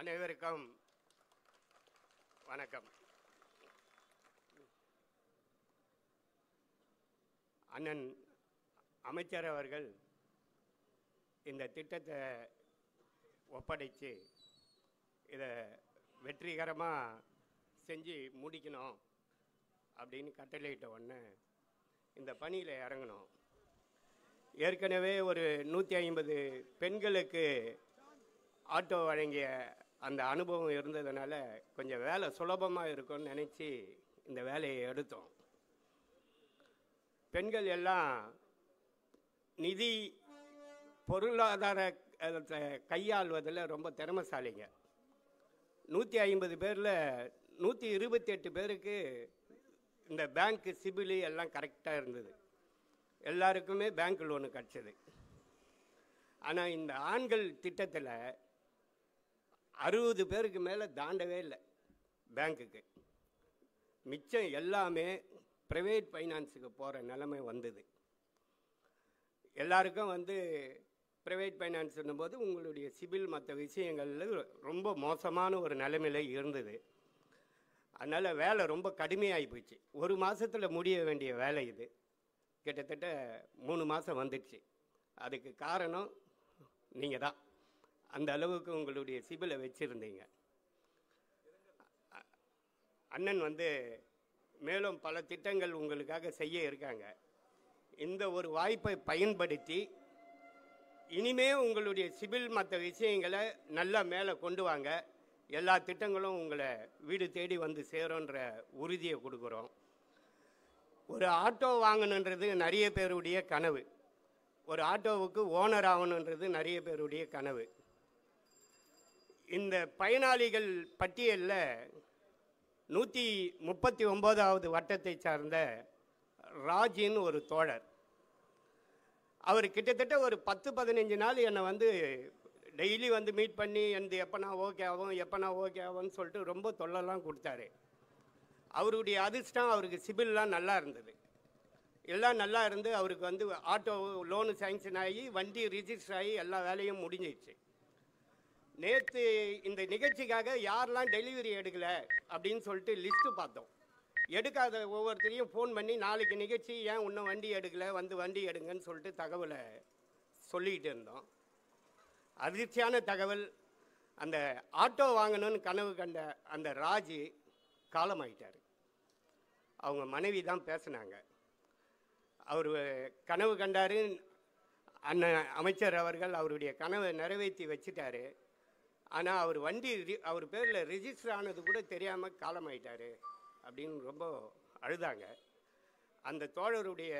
அனைவருக்கும் வணக்கம். அண்ணன் அமைச்சர் அவர்கள் இந்த திட்டத்தை ஒப்படைச்சு இதை வெற்றிகரமாக செஞ்சு முடிக்கணும் அப்படின்னு கட்டளையிட்ட உடனே இந்த பணியில் இறங்கணும். ஏற்கனவே ஒரு நூற்றி ஐம்பது பெண்களுக்கு ஆட்டோ வழங்கிய அந்த அனுபவம் இருந்ததுனால கொஞ்சம் வேலை சுலபமாக இருக்கும்னு நினச்சி இந்த வேலையை எடுத்தோம். பெண்கள் எல்லாம் நிதி பொருளாதார கையாள்வதில் ரொம்ப திறமைசாலிங்க. நூற்றி ஐம்பது பேரில் நூற்றி இருபத்தெட்டு பேருக்கு இந்த பேங்க்கு சிபிலி எல்லாம் கரெக்டாக இருந்தது. எல்லாருக்குமே பேங்க் லோனு கிடச்சிது. ஆனால் இந்த ஆண்கள் திட்டத்தில் அறுபது பேருக்கு மேலே தாண்டவே இல்லை பேங்க்குக்கு. மிச்சம் எல்லாமே ப்ரைவேட் ஃபைனான்ஸுக்கு போகிற நிலைமை வந்தது. எல்லாருக்கும் வந்து ப்ரைவேட் ஃபைனான்ஸ் போது உங்களுடைய சிபில் மற்ற விஷயங்களில் ரொம்ப மோசமான ஒரு நிலைமையில் இருந்தது. அதனால் வேலை ரொம்ப கடுமையாகி போச்சு. ஒரு மாதத்தில் முடிய வேண்டிய வேலை இது. கிட்டத்தட்ட மூணு மாதம் வந்துடுச்சு. அதுக்கு காரணம் நீங்கள் தான் அந்த அளவுக்கு உங்களுடைய சிபிலை வச்சுருந்தீங்க. அண்ணன் வந்து மேலும் பல திட்டங்கள் உங்களுக்காக செய்ய இருக்காங்க. இந்த ஒரு வாய்ப்பை பயன்படுத்தி இனிமே உங்களுடைய சிபில் மற்ற விஷயங்களை நல்லா மேலே கொண்டு வாங்க. எல்லா திட்டங்களும் உங்களை வீடு தேடி வந்து சேரும்ன்ற உறுதியை கொடுக்குறோம். ஒரு ஆட்டோ வாங்கணுன்றது நிறைய பேருடைய கனவு. ஒரு ஆட்டோவுக்கு ஓனர் ஆகணுன்றது நிறைய பேருடைய கனவு. இந்த பயனாளிகள் பட்டியலில் நூற்றி முப்பத்தி ஒம்போதாவது வட்டத்தை சார்ந்த ராஜின்னு ஒரு தோழர். அவர் கிட்டத்தட்ட ஒரு பத்து பதினஞ்சு நாள் என்னை வந்து டெய்லி வந்து மீட் பண்ணி எந்த எப்போனா ஓகே ஆகும் எப்போனா ஓகே ஆகும்னு சொல்லிட்டு ரொம்ப தொல்லெல்லாம் கொடுத்தாரு. அவருடைய அதிர்ஷ்டம் அவருக்கு சிபில்லாம் நல்லா இருந்தது. எல்லாம் நல்லா இருந்து அவருக்கு வந்து ஆட்டோ லோனு சேங்ஷன் ஆகி வண்டி ரிஜிஸ்டர் ஆகி எல்லா வேலையும் முடிஞ்சிடுச்சு நேற்று இந்த நிகழ்ச்சிக்காக யாரெல்லாம் டெலிவரி எடுக்கல அப்படின்னு சொல்லிட்டு லிஸ்ட்டு பார்த்தோம். எடுக்காத ஒவ்வொருத்தரையும் ஃபோன் பண்ணி நாளைக்கு நிகழ்ச்சி ஏன் இன்னும் வண்டி எடுக்கலை? வந்து வண்டி எடுங்கன்னு சொல்லிட்டு தகவலை சொல்லிக்கிட்டு இருந்தோம். அதிர்ச்சியான தகவல் அந்த ஆட்டோ வாங்கணும்னு கனவு கண்ட அந்த ராஜி காலமாயிட்டார். அவங்க மனைவி தான் பேசுனாங்க. அவர் கனவு கண்டாரு. அண்ணன் அமைச்சர் அவர்கள் அவருடைய கனவை நிறைவேற்றி வச்சுட்டாரு. ஆனால் அவர் வண்டி அவர் பேரில் ரிஜிஸ்டர் ஆனது கூட தெரியாமல் காலமாயிட்டார் அப்படின்னு ரொம்ப அழுதாங்க அந்த தோழருடைய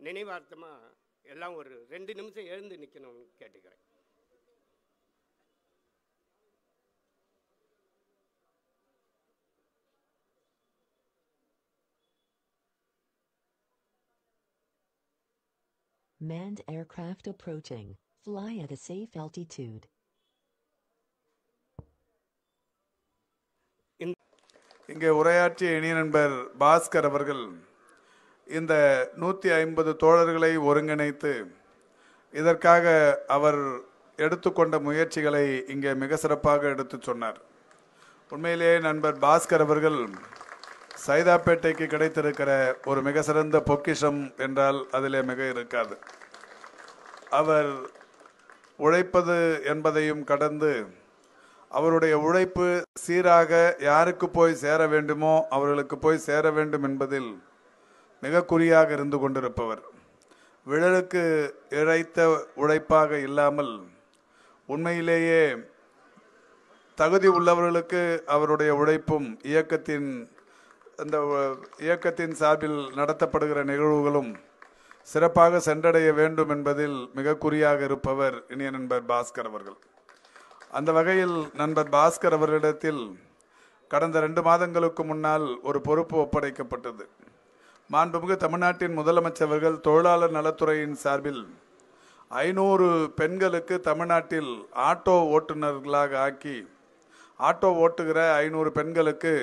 நினைவார்த்தமாக எல்லாம் ஒரு ரெண்டு நிமிஷம் எழுந்து நிற்கணும்னு கேட்டுக்கிறேன் Manned aircraft approaching. Fly at a safe altitude. இங்கே உரையாற்றிய இனிய நண்பர் பாஸ்கர் அவர்கள் இந்த நூற்றி ஐம்பது தோழர்களை ஒருங்கிணைத்து இதற்காக அவர் எடுத்துக்கொண்ட முயற்சிகளை இங்கே மிக சிறப்பாக எடுத்துச் சொன்னார். உண்மையிலேயே நண்பர் பாஸ்கர் அவர்கள் சைதாப்பேட்டைக்கு கிடைத்திருக்கிற ஒரு மிக சிறந்த பொக்கிஷம் என்றால் அதிலே மிக இருக்காது. அவர் உழைப்பது என்பதையும் கடந்து அவருடைய உழைப்பு சீராக யாருக்கு போய் சேர வேண்டுமோ அவர்களுக்கு போய் சேர வேண்டும் என்பதில் மிக குறியாக இருந்து கொண்டிருப்பவர். விழலுக்கு இழைத்த உழைப்பாக இல்லாமல் உண்மையிலேயே தகுதி உள்ளவர்களுக்கு அவருடைய உழைப்பும் இயக்கத்தின் அந்த இயக்கத்தின் சார்பில் நடத்தப்படுகிற நிகழ்வுகளும் சிறப்பாக சென்றடைய வேண்டும் என்பதில் மிக குறியாக இருப்பவர் இனிய நண்பர் பாஸ்கர் அவர்கள். அந்த வகையில் நண்பர் பாஸ்கர் அவர்களிடத்தில் கடந்த ரெண்டு மாதங்களுக்கு முன்னால் ஒரு பொறுப்பு ஒப்படைக்கப்பட்டது. மாண்புமிகு தமிழ்நாட்டின் முதலமைச்சர்கள் தொழிலாளர் நலத்துறையின் சார்பில் ஐநூறு பெண்களுக்கு தமிழ்நாட்டில் ஆட்டோ ஓட்டுநர்களாக ஆக்கி ஆட்டோ ஓட்டுகிற ஐநூறு பெண்களுக்கு